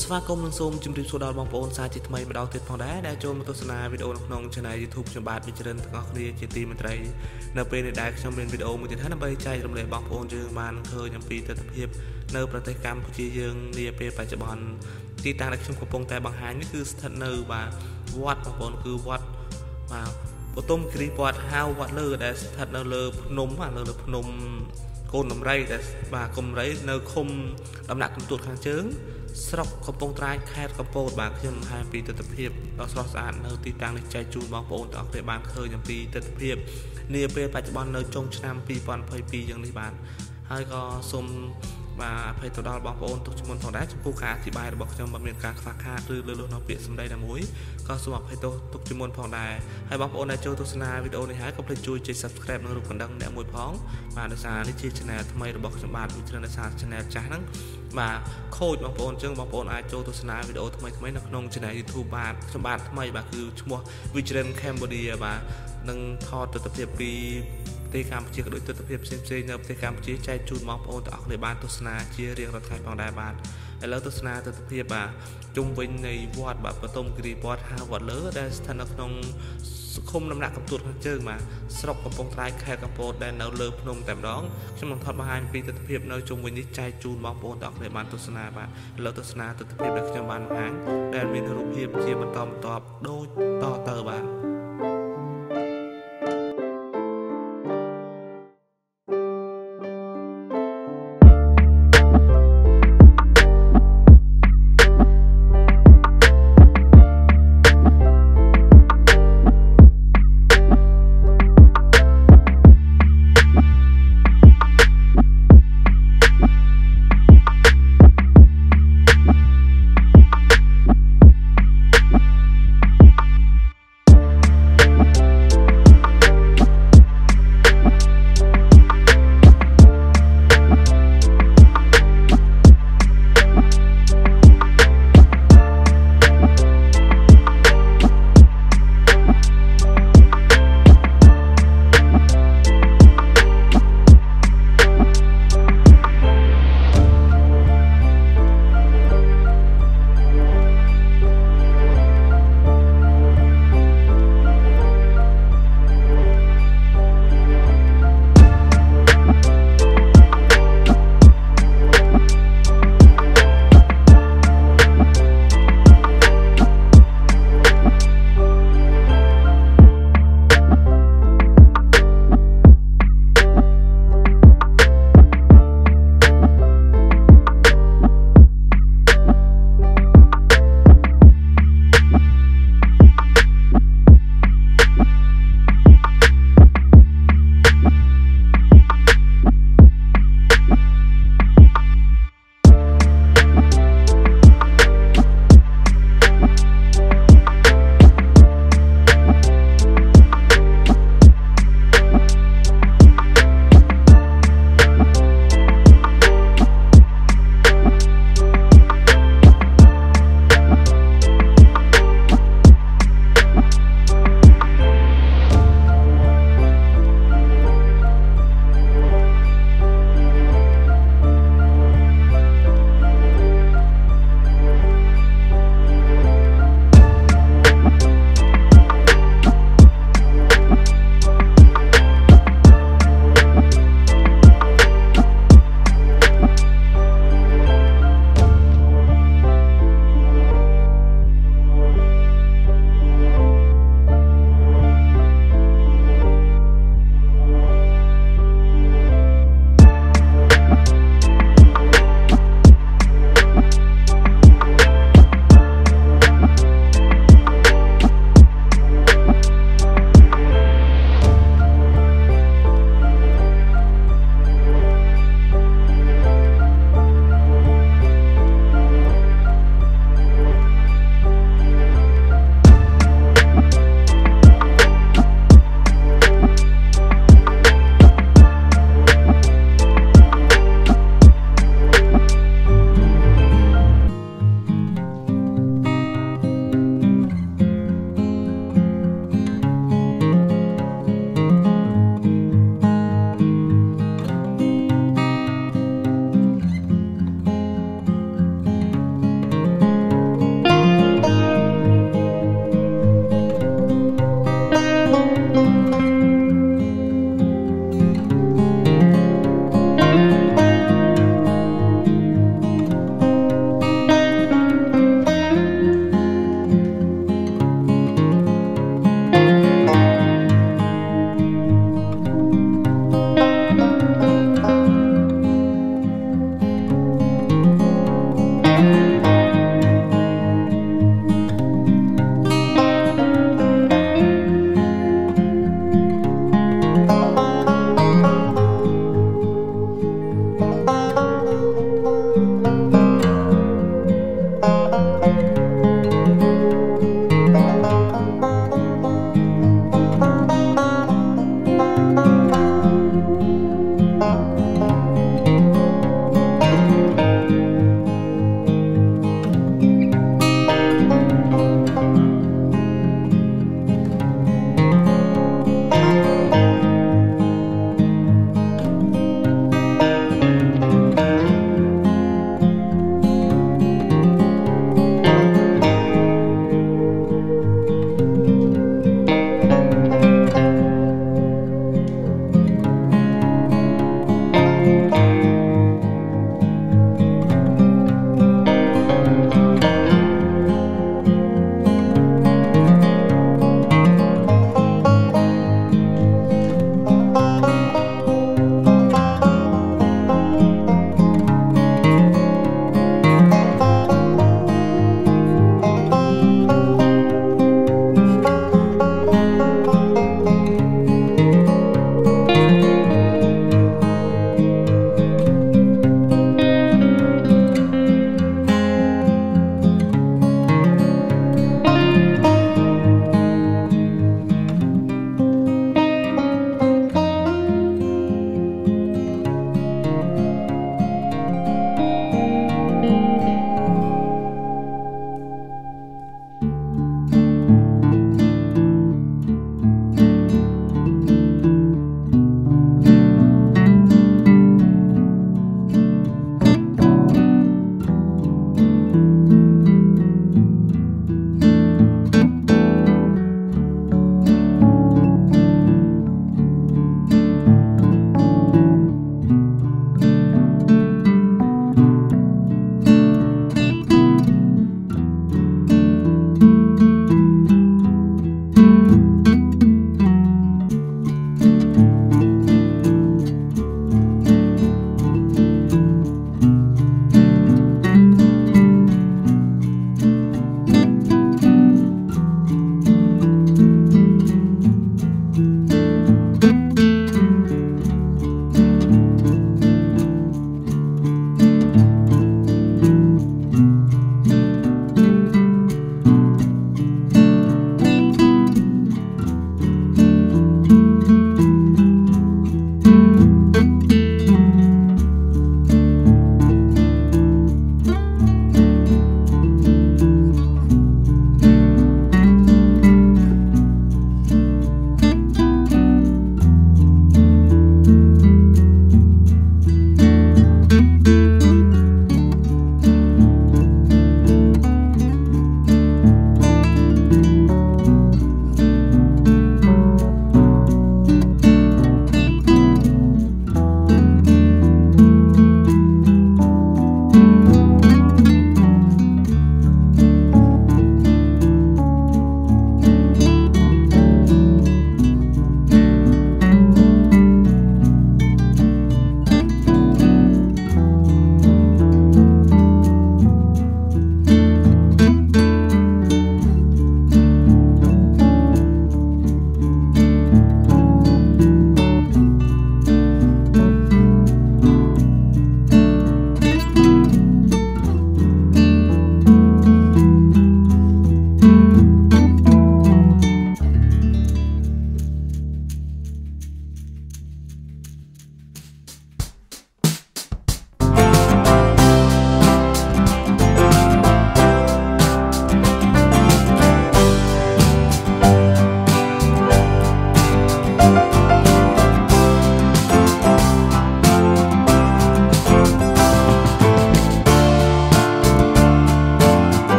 សូមស្វាគមន៍និងសូមជម្រាបសួរដល់បងប្អូនសាជាថ្មីម្ដងទៀតផងដែរដែលចូលមកទស្សនាវីដេអូនៅក្នុង Channel YouTube ខ្ញុំបាទវិជ្រិនទាំងអស់គ្នាជាទីមេត្រីនៅពេលនេះដែលខ្ញុំមានវីដេអូមួយទៀតហើយដើម្បីចែករំលែកបងប្អូនយើងបានឃើញអំពីទស្សនវិជ្ជានៅប្រទេសកម្ពុជាយើងនាពេលបច្ចុប្បន្នទីតាំងដែលខ្ញុំកំពុងតែបង្ហាញនេះគឺស្ថិតនៅបាទវត្តបងប្អូនគឺវត្តបាទបតុមគិរីវត្តហៅវត្តលើដែលស្ថិតនៅលើភ្នំបាទនៅលើភ្នំកូនដំរីដែលបាទកំរីនៅឃុំដំណាក់កំទួតខាងជើង ស្រុកកំពង់ត្រាចខេត្តកំពតបាទខ្ញុំបង្ហាញពីទស្សនវិជ្ជាដ៏ស្រស់ស្អាតនៅទីតាំងនេះចែកជូនបងប្អូនទាំងអស់គ្នាបានឃើញអំពីទស្សនវិជ្ជានាពេលបច្ចុប្បន្ននៅចុងឆ្នាំ2022យ៉ាងនេះបាទហើយក៏សូម បាទអភ័យទៅដល់បងប្អូនទុកជំនុនផងដែរចំពោះការអធិប្បាយរបស់ខ្ញុំបើមានការខ្វះខាតឬលើសនៅពាក្យសម្ដីណាមួយក៏សូមអភ័យទោសទុកជំនុនផងដែរហើយបងប្អូនដែលចូលទស្សនាវីដេអូនេះហើយកុំភ្លេចជួយចុច Subscribe និងរូបកណ្ដឹងអ្នកមួយផងបាទដោយសារនេះជា Channel ថ្មីរបស់ខ្ញុំបាទវិជ្ជាដោយសារ Channel ចាស់ហ្នឹងបាទខូចបងប្អូនអញ្ចឹងបងប្អូនអាចចូលទស្សនាវីដេអូថ្មីថ្មីនៅក្នុង Channel YouTube បាទខ្ញុំបាទថ្មីបាទគឺឈ្មោះ Vichran Cambodia បាទនឹងថតទស្សនវិជ្ជាពី ប្រទេសកម្ពុជាក៏ដូចទស្សនវិជ្ជាផ្សេងៗនៅប្រទេសកម្ពុជាចែកជូនបងប្អូនទាំងអស់គ្នាបានទស្សនាជារៀងរាល់ថ្ងៃផងដែរបាទឥឡូវទស្សនាទស្សនវិជ្ជាបាទជុំវិញនៃវត្តបាទបតុមគិរីវត្តហៅវត្តលើ ដែលស្ថិតនៅក្នុងសុខុមដំណាក់កំទួតខាងជើងបាទស្រុកកំពង់ត្រាយខេត្តកំពតដែលនៅលើភ្នំតែម្ដងខ្ញុំនឹងថតបង្ហាញពីទស្សនវិជ្ជានៅជុំវិញនេះចែកជូនបងប្អូនទាំងអស់គ្នាបានទស្សនាបាទឥឡូវទស្សនាទស្សនវិជ្ជាដែលខ្ញុំបានបង្ហាញដែលមានរូបភាពជាបន្តបន្ទាប់ដូចតទៅបាទ